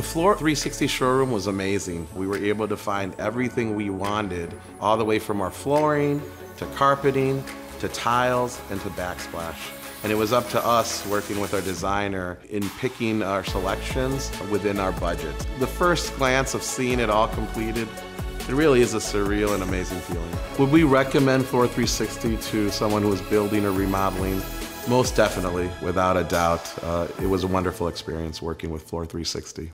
The Floor 360 showroom was amazing. We were able to find everything we wanted, all the way from our flooring to carpeting to tiles and to backsplash. And it was up to us working with our designer in picking our selections within our budget. The first glance of seeing it all completed, it really is a surreal and amazing feeling. Would we recommend Floor 360 to someone who is building or remodeling? Most definitely, without a doubt. Uh, it was a wonderful experience working with Floor 360.